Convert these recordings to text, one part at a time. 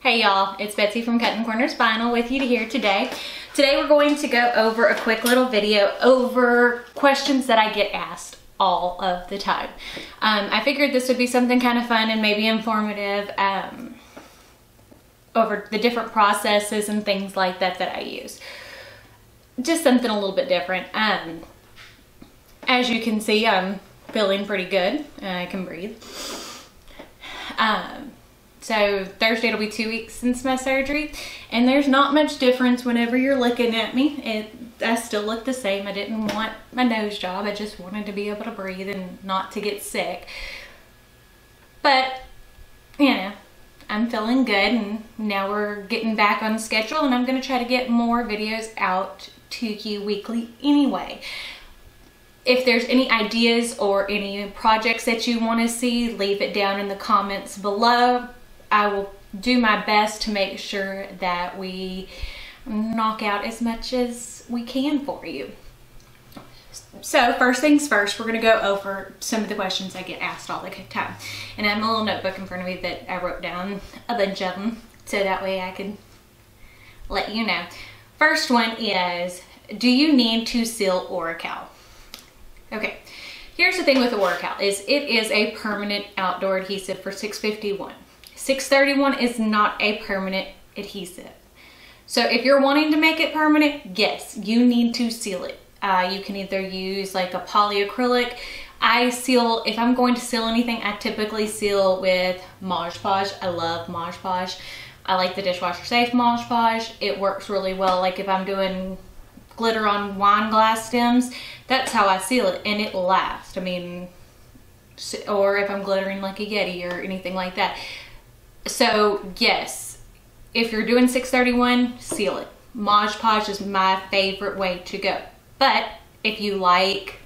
Hey y'all, it's Betsy from Cuttin Corners Vinyl with you here today. Today we're going to go over a quick little video over questions that I get asked all of the time. Um, I figured this would be something kind of fun and maybe informative um, over the different processes and things like that that I use. Just something a little bit different. Um, as you can see, I'm feeling pretty good I can breathe. Um, so Thursday it'll be two weeks since my surgery and there's not much difference whenever you're looking at me. It, I still look the same. I didn't want my nose job. I just wanted to be able to breathe and not to get sick. But, you know, I'm feeling good and now we're getting back on schedule and I'm going to try to get more videos out to you weekly anyway. If there's any ideas or any projects that you want to see, leave it down in the comments below. I will do my best to make sure that we knock out as much as we can for you. So first things first, we're gonna go over some of the questions I get asked all the time. And I have a little notebook in front of me that I wrote down a bunch of them so that way I can let you know. First one is, do you need to seal Oracal? Okay, here's the thing with the Oracal is it is a permanent outdoor adhesive for 651. 631 is not a permanent adhesive. So if you're wanting to make it permanent, yes, you need to seal it. Uh, you can either use like a polyacrylic. I seal, if I'm going to seal anything, I typically seal with Mod Podge. I love Mod Podge. I like the dishwasher safe Mod Podge. It works really well. Like if I'm doing glitter on wine glass stems, that's how I seal it and it lasts. I mean, or if I'm glittering like a Yeti or anything like that. So yes, if you're doing 631, seal it. Mod Podge is my favorite way to go. But if you like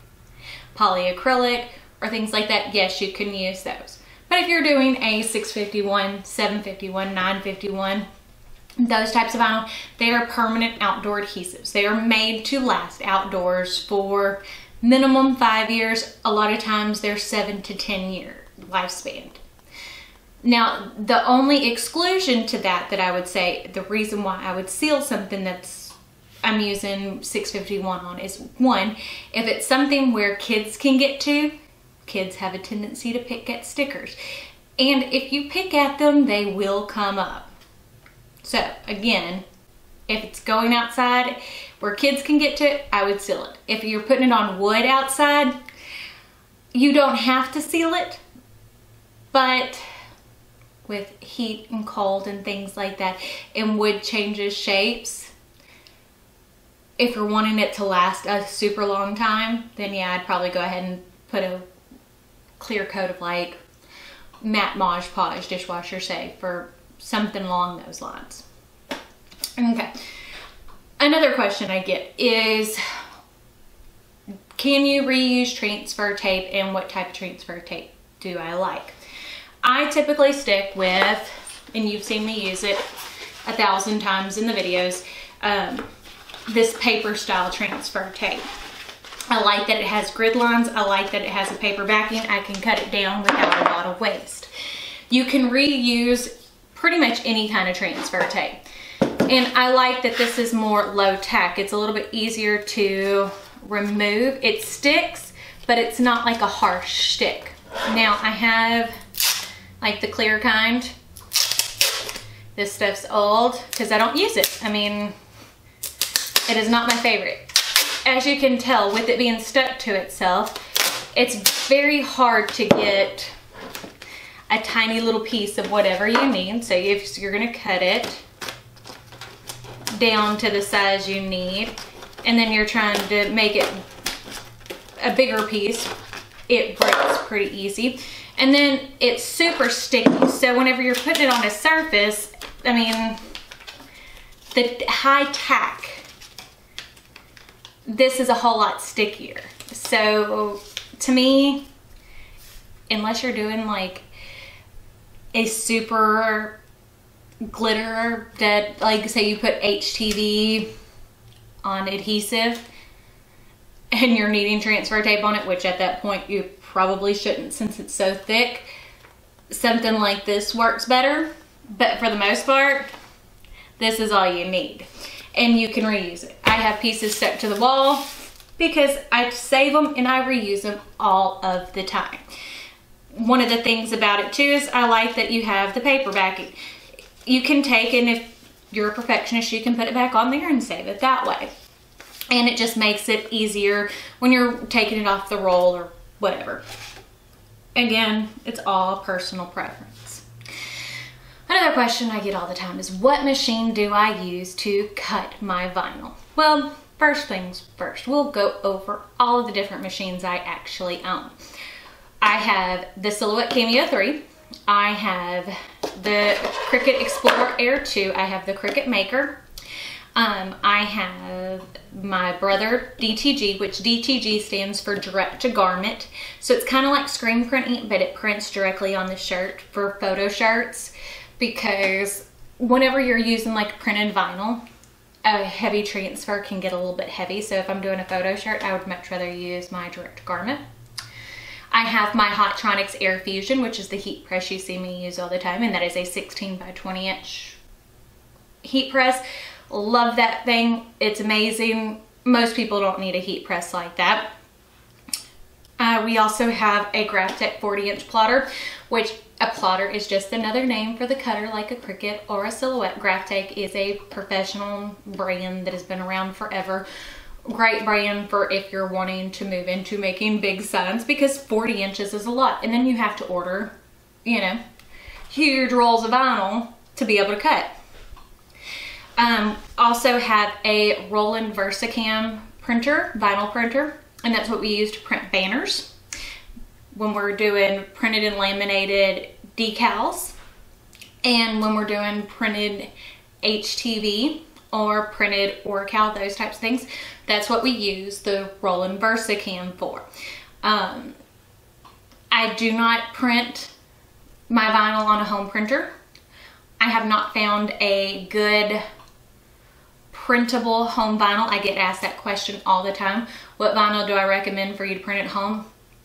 polyacrylic or things like that, yes, you can use those. But if you're doing a 651, 751, 951, those types of vinyl, they are permanent outdoor adhesives. They are made to last outdoors for minimum five years. A lot of times they're seven to 10 year lifespan. Now, the only exclusion to that that I would say, the reason why I would seal something that's I'm using 651 on is one, if it's something where kids can get to, kids have a tendency to pick at stickers. And if you pick at them, they will come up. So again, if it's going outside where kids can get to it, I would seal it. If you're putting it on wood outside, you don't have to seal it, but with heat and cold and things like that and wood changes shapes. If you're wanting it to last a super long time then yeah I'd probably go ahead and put a clear coat of like matte Mod Podge dishwasher safe for something along those lines. Okay. Another question I get is can you reuse transfer tape and what type of transfer tape do I like I typically stick with, and you've seen me use it a thousand times in the videos, um, this paper style transfer tape. I like that it has grid lines. I like that it has a paper backing. I can cut it down without a lot of waste. You can reuse pretty much any kind of transfer tape. And I like that this is more low tech. It's a little bit easier to remove. It sticks, but it's not like a harsh stick. Now I have like the clear kind. This stuff's old because I don't use it. I mean, it is not my favorite. As you can tell, with it being stuck to itself, it's very hard to get a tiny little piece of whatever you need. So if you're gonna cut it down to the size you need, and then you're trying to make it a bigger piece, it breaks pretty easy. And then it's super sticky. So whenever you're putting it on a surface, I mean, the high tack, this is a whole lot stickier. So to me, unless you're doing like a super glitter that like say you put HTV on adhesive and you're needing transfer tape on it, which at that point you probably shouldn't since it's so thick. something like this works better, but for the most part, this is all you need. And you can reuse it. I have pieces stuck to the wall because I save them and I reuse them all of the time. One of the things about it too is I like that you have the paper backing. You can take and if you're a perfectionist, you can put it back on there and save it that way. And it just makes it easier when you're taking it off the roll or whatever. Again, it's all personal preference. Another question I get all the time is what machine do I use to cut my vinyl? Well, first things first, we'll go over all of the different machines I actually own. I have the Silhouette Cameo 3. I have the Cricut Explorer Air 2. I have the Cricut Maker. Um, I have my Brother DTG, which DTG stands for direct to garment. So it's kind of like screen printing, but it prints directly on the shirt for photo shirts because whenever you're using like printed vinyl, a heavy transfer can get a little bit heavy. So if I'm doing a photo shirt, I would much rather use my direct garment. I have my Hotronix Air Fusion, which is the heat press you see me use all the time, and that is a 16 by 20 inch heat press. Love that thing. It's amazing. Most people don't need a heat press like that. Uh, we also have a Graphtec 40 inch plotter, which a plotter is just another name for the cutter like a Cricut or a Silhouette. Graphtec is a professional brand that has been around forever. Great brand for if you're wanting to move into making big signs because 40 inches is a lot. And then you have to order, you know, huge rolls of vinyl to be able to cut. Um, also have a Roland VersaCAMM printer, vinyl printer, and that's what we use to print banners when we're doing printed and laminated decals and when we're doing printed HTV or printed Oracal, those types of things. That's what we use the Roland VersaCAMM for. Um, I do not print my vinyl on a home printer. I have not found a good printable home vinyl. I get asked that question all the time. What vinyl do I recommend for you to print at home?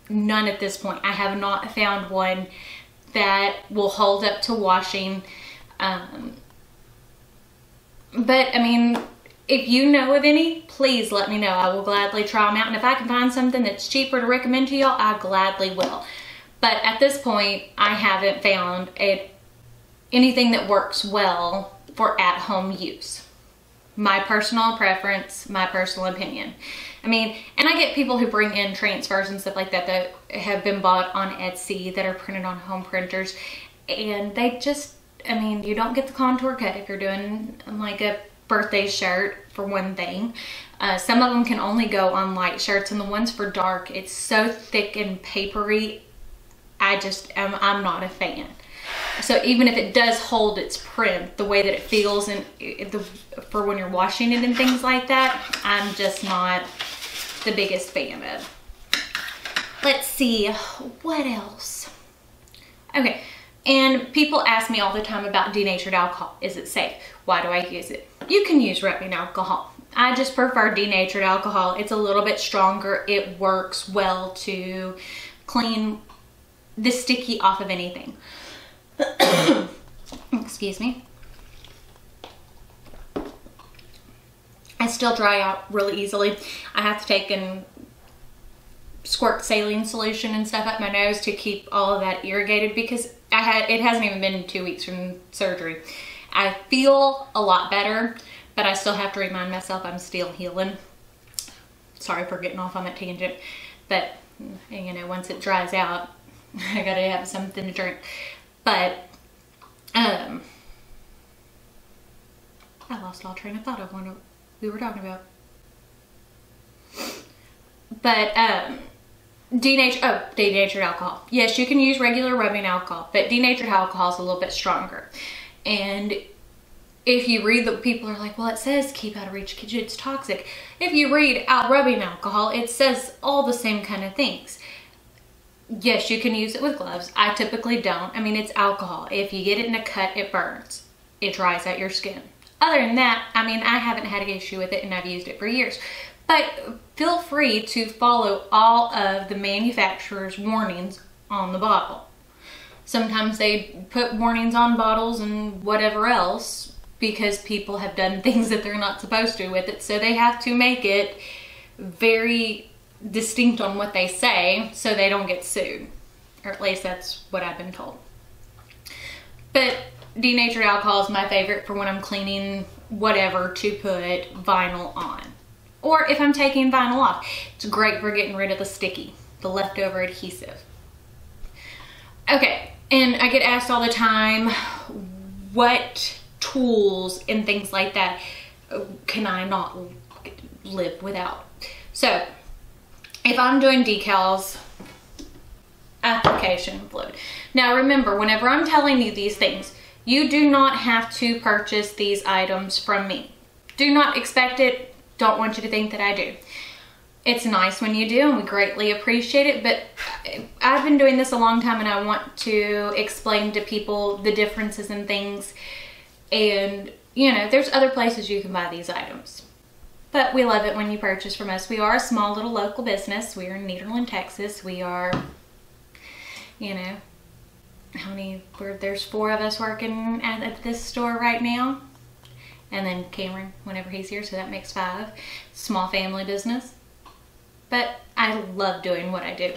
None at this point. I have not found one that will hold up to washing. Um, but I mean, if you know of any, please let me know. I will gladly try them out. And if I can find something that's cheaper to recommend to y'all, I gladly will. But at this point, I haven't found a, anything that works well for at-home use my personal preference, my personal opinion. I mean, and I get people who bring in transfers and stuff like that that have been bought on Etsy that are printed on home printers and they just, I mean, you don't get the contour cut if you're doing like a birthday shirt for one thing. Uh, some of them can only go on light shirts and the ones for dark, it's so thick and papery. I just, am, I'm not a fan. So even if it does hold its print, the way that it feels and the, for when you're washing it and things like that, I'm just not the biggest fan of. It. Let's see, what else? Okay, and people ask me all the time about denatured alcohol. Is it safe? Why do I use it? You can use rubbing alcohol. I just prefer denatured alcohol. It's a little bit stronger. It works well to clean the sticky off of anything. Excuse me. I still dry out really easily. I have to take and squirt saline solution and stuff up my nose to keep all of that irrigated because I had it hasn't even been two weeks from surgery. I feel a lot better, but I still have to remind myself I'm still healing. Sorry for getting off on that tangent, but you know, once it dries out, I gotta have something to drink. But, um, I lost all train of thought of what we were talking about. But, um, denatured, oh, denatured alcohol. Yes, you can use regular rubbing alcohol, but denatured alcohol is a little bit stronger. And if you read the people are like, well, it says keep out of reach, because it's toxic. If you read out rubbing alcohol, it says all the same kind of things yes, you can use it with gloves. I typically don't. I mean, it's alcohol. If you get it in a cut, it burns. It dries out your skin. Other than that, I mean, I haven't had an issue with it and I've used it for years. But feel free to follow all of the manufacturer's warnings on the bottle. Sometimes they put warnings on bottles and whatever else because people have done things that they're not supposed to with it. So they have to make it very distinct on what they say so they don't get sued. Or at least that's what I've been told. But denatured alcohol is my favorite for when I'm cleaning whatever to put vinyl on. Or if I'm taking vinyl off. It's great for getting rid of the sticky, the leftover adhesive. Okay, and I get asked all the time, what tools and things like that can I not live without? So, if I'm doing decals, application fluid. Now remember, whenever I'm telling you these things, you do not have to purchase these items from me. Do not expect it. Don't want you to think that I do. It's nice when you do and we greatly appreciate it, but I've been doing this a long time and I want to explain to people the differences in things and you know, there's other places you can buy these items. But we love it when you purchase from us. We are a small little local business. We are in Nederland, Texas. We are, you know, how many, there's four of us working at, at this store right now. And then Cameron, whenever he's here, so that makes five. Small family business. But I love doing what I do.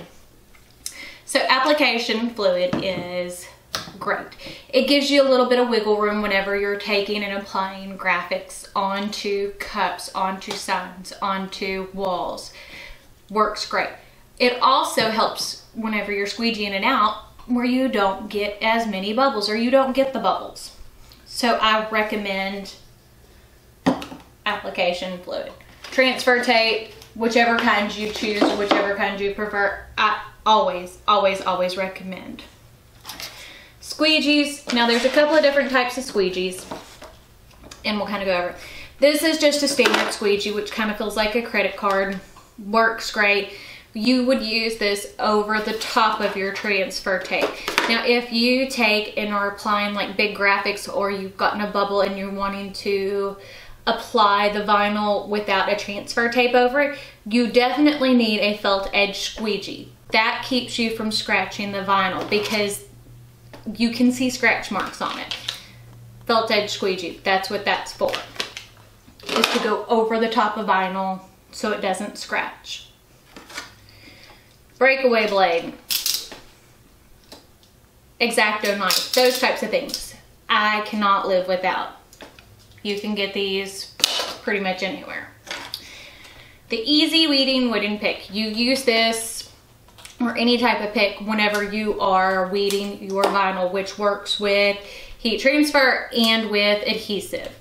So application fluid is great. It gives you a little bit of wiggle room whenever you're taking and applying graphics onto cups, onto signs, onto walls. Works great. It also helps whenever you're squeegeeing it out where you don't get as many bubbles or you don't get the bubbles. So I recommend application fluid. Transfer tape, whichever kind you choose, whichever kind you prefer, I always, always, always recommend. Squeegees, now there's a couple of different types of squeegees and we'll kind of go over. This is just a standard squeegee, which kind of feels like a credit card. Works great you would use this over the top of your transfer tape. Now, if you take and are applying like big graphics or you've gotten a bubble and you're wanting to apply the vinyl without a transfer tape over it, you definitely need a felt edge squeegee. That keeps you from scratching the vinyl because you can see scratch marks on it. Felt edge squeegee, that's what that's for. Is to go over the top of vinyl so it doesn't scratch breakaway blade, X-Acto knife, those types of things. I cannot live without. You can get these pretty much anywhere. The Easy Weeding Wooden Pick. You use this or any type of pick whenever you are weeding your vinyl, which works with heat transfer and with adhesive,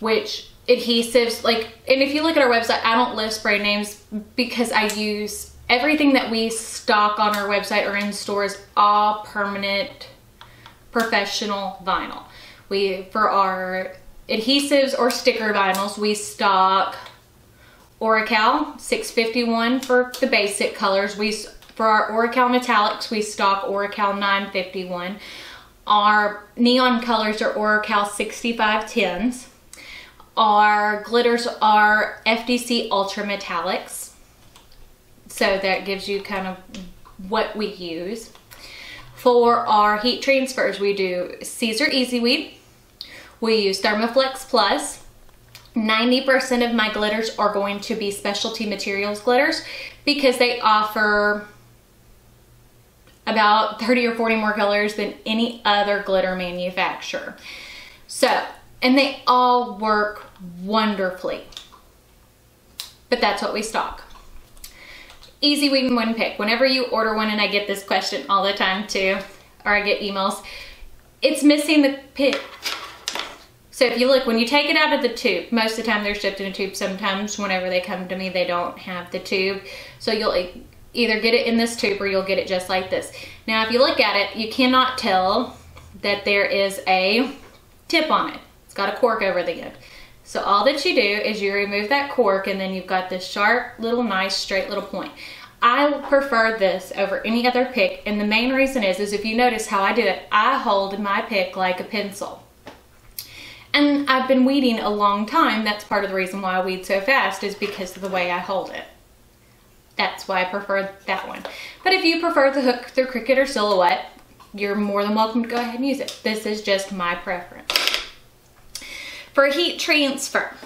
which adhesives, like, and if you look at our website, I don't list brand names because I use everything that we stock on our website or in stores all permanent professional vinyl. We, for our adhesives or sticker vinyls, we stock Oracal 651 for the basic colors. We For our Oracal metallics, we stock Oracal 951. Our neon colors are Oracal 6510s. Our glitters are FDC Ultra Metallics. So that gives you kind of what we use. For our heat transfers, we do Siser EasyWeed. We use ThermoFlex Plus. 90% of my glitters are going to be specialty materials glitters because they offer about 30 or 40 more colors than any other glitter manufacturer. So, and they all work wonderfully. But that's what we stock easy wing one pick. Whenever you order one, and I get this question all the time too, or I get emails, it's missing the pick. So if you look, when you take it out of the tube, most of the time they're shipped in a tube. Sometimes whenever they come to me, they don't have the tube. So you'll either get it in this tube or you'll get it just like this. Now, if you look at it, you cannot tell that there is a tip on it. It's got a cork over the end. So all that you do is you remove that cork and then you've got this sharp little nice straight little point. I prefer this over any other pick and the main reason is, is if you notice how I do it, I hold my pick like a pencil. And I've been weeding a long time. That's part of the reason why I weed so fast is because of the way I hold it. That's why I prefer that one. But if you prefer the hook through Cricut or Silhouette, you're more than welcome to go ahead and use it. This is just my preference. For heat transfer,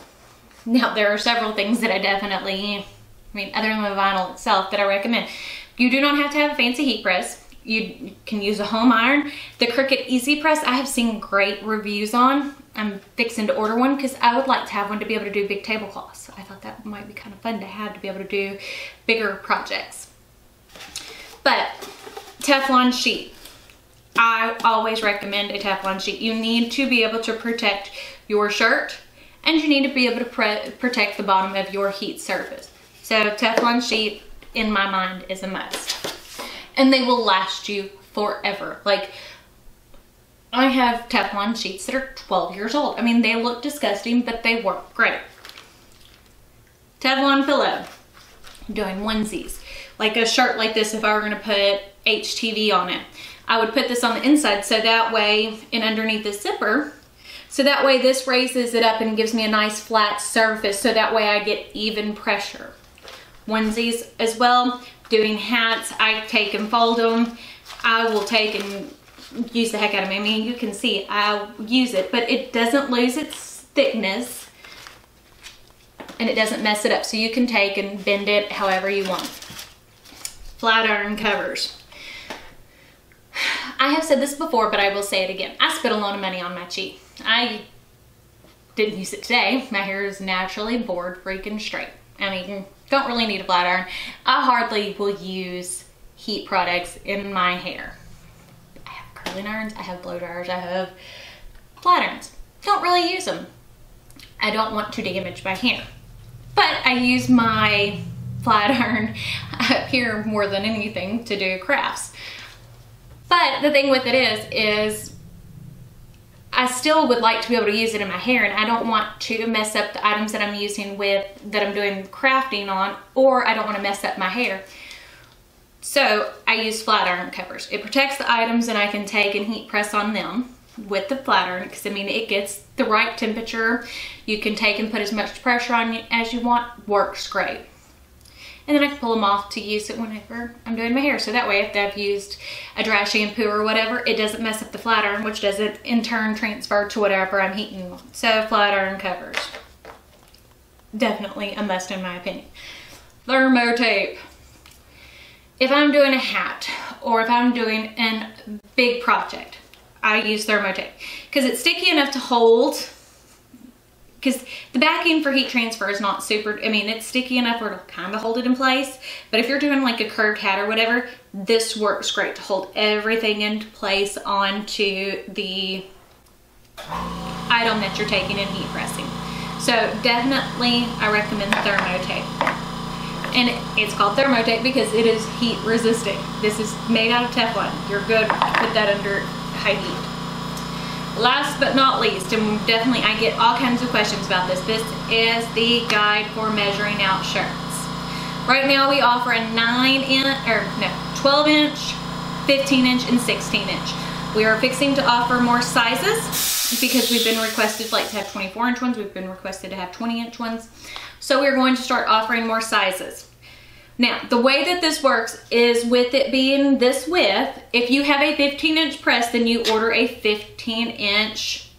now there are several things that I definitely, I mean, other than the vinyl itself that I recommend. You do not have to have a fancy heat press. You can use a home iron. The Cricut Easy Press, I have seen great reviews on. I'm fixing to order one because I would like to have one to be able to do big tablecloths. I thought that might be kind of fun to have to be able to do bigger projects. But Teflon sheet. I always recommend a Teflon sheet. You need to be able to protect your shirt and you need to be able to protect the bottom of your heat surface. So Teflon sheet, in my mind, is a must. And they will last you forever. Like, I have Teflon sheets that are 12 years old. I mean, they look disgusting, but they work great. Teflon pillow, doing onesies. Like a shirt like this, if I were gonna put HTV on it, I would put this on the inside so that way, and underneath the zipper, so that way this raises it up and gives me a nice flat surface so that way I get even pressure. Onesies as well, doing hats, I take and fold them. I will take and use the heck out of me. I mean, you can see I use it, but it doesn't lose its thickness and it doesn't mess it up. So you can take and bend it however you want. Flat iron covers. I have said this before, but I will say it again. I spent a lot of money on my cheat. I didn't use it today. My hair is naturally board freaking straight. I mean, don't really need a flat iron. I hardly will use heat products in my hair. I have curling irons, I have blow dryers, I have flat irons. Don't really use them. I don't want to damage my hair. But I use my flat iron up here more than anything to do crafts. But the thing with it is, is I still would like to be able to use it in my hair and I don't want to mess up the items that I'm using with, that I'm doing crafting on, or I don't want to mess up my hair. So I use flat iron covers. It protects the items and I can take and heat press on them with the flat iron because I mean it gets the right temperature. You can take and put as much pressure on as you want. Works great and then I can pull them off to use it whenever I'm doing my hair. So that way if I've used a dry shampoo or whatever, it doesn't mess up the flat iron, which doesn't in turn transfer to whatever I'm heating. So flat iron covers. Definitely a must in my opinion. Thermotape. If I'm doing a hat or if I'm doing a big project, I use Thermotape because it's sticky enough to hold because the backing for heat transfer is not super, I mean, it's sticky enough where it'll kind of hold it in place. But if you're doing like a curved hat or whatever, this works great to hold everything into place onto the item that you're taking and heat pressing. So definitely I recommend Thermotape. And it's called Thermotape because it is heat resistant. This is made out of Teflon. You're good to put that under high heat. Last but not least, and definitely I get all kinds of questions about this, this is the guide for measuring out shirts. Right now we offer a 9 inch, or no, 12 inch, 15 inch, and 16 inch. We are fixing to offer more sizes because we've been requested like to have 24 inch ones, we've been requested to have 20 inch ones. So we're going to start offering more sizes. Now, the way that this works is with it being this width, if you have a 15 inch press, then you order a 15 inch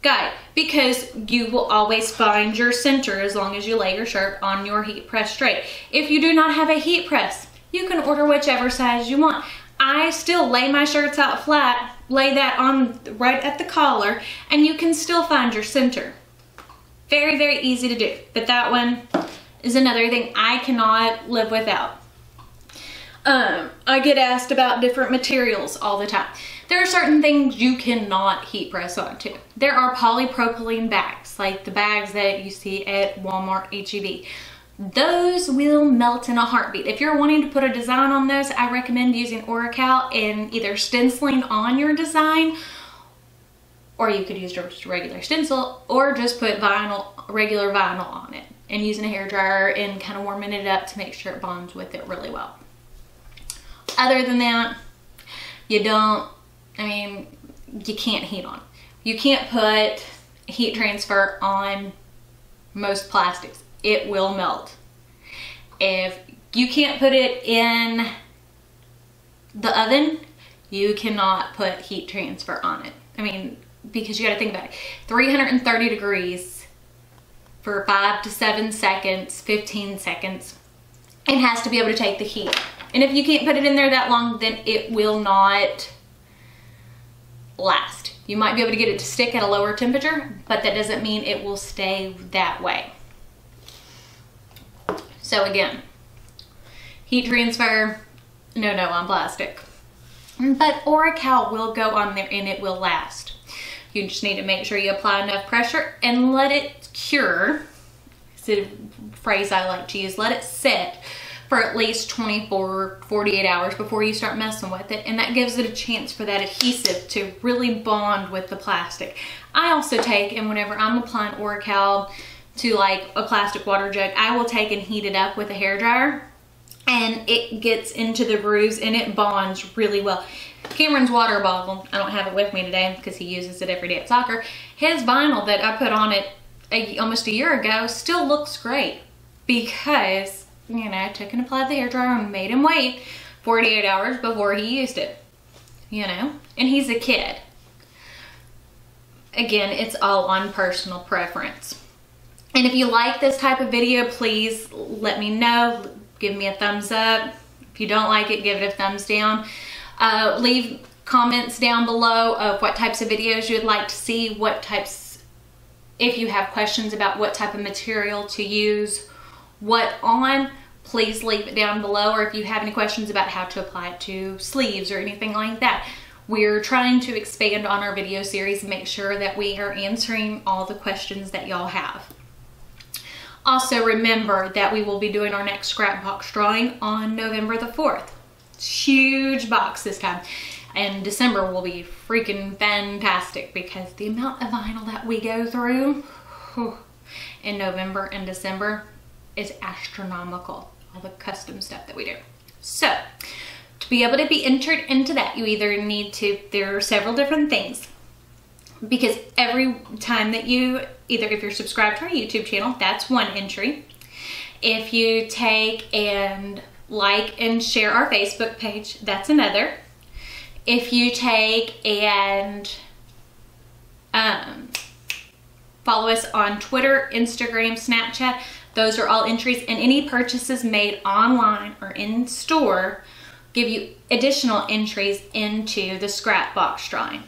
guide because you will always find your center as long as you lay your shirt on your heat press straight. If you do not have a heat press, you can order whichever size you want. I still lay my shirts out flat, lay that on right at the collar, and you can still find your center. Very, very easy to do. But that one, is another thing I cannot live without. Um, I get asked about different materials all the time. There are certain things you cannot heat press onto. There are polypropylene bags, like the bags that you see at Walmart, HEB. Those will melt in a heartbeat. If you're wanting to put a design on those, I recommend using Oracal and either stenciling on your design, or you could use just regular stencil, or just put vinyl, regular vinyl on it and using a hair dryer and kind of warming it up to make sure it bonds with it really well. Other than that, you don't, I mean, you can't heat on. You can't put heat transfer on most plastics. It will melt. If you can't put it in the oven, You cannot put heat transfer on it. I mean, because you got to think about it. 330 degrees for five to seven seconds, 15 seconds. It has to be able to take the heat. And if you can't put it in there that long, then it will not last. You might be able to get it to stick at a lower temperature, but that doesn't mean it will stay that way. So again, heat transfer, no, no on plastic. But Oracal will go on there and it will last. You just need to make sure you apply enough pressure and let it cure. It's a phrase I like to use. Let it sit for at least 24, 48 hours before you start messing with it. And that gives it a chance for that adhesive to really bond with the plastic. I also take, and whenever I'm applying Oracal to like a plastic water jug, I will take and heat it up with a hair dryer and it gets into the grooves and it bonds really well. Cameron's water bottle, I don't have it with me today because he uses it every day at soccer. His vinyl that I put on it a, almost a year ago still looks great because, you know, I took and applied the hair dryer and made him wait 48 hours before he used it, you know, and he's a kid. Again, it's all on personal preference. And if you like this type of video, please let me know. Give me a thumbs up. If you don't like it, give it a thumbs down. Uh, leave comments down below of what types of videos you'd like to see, what types, if you have questions about what type of material to use, what on, please leave it down below. Or if you have any questions about how to apply it to sleeves or anything like that. We're trying to expand on our video series and make sure that we are answering all the questions that y'all have. Also remember that we will be doing our next scrap box drawing on November the 4th huge box this time. And December will be freaking fantastic because the amount of vinyl that we go through in November and December is astronomical. All the custom stuff that we do. So, to be able to be entered into that, you either need to, there are several different things. Because every time that you, either if you're subscribed to our YouTube channel, that's one entry. If you take and like and share our Facebook page. That's another. If you take and um, follow us on Twitter, Instagram, Snapchat, those are all entries and any purchases made online or in store give you additional entries into the scrap box drawing.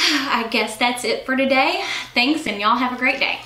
I guess that's it for today. Thanks and y'all have a great day.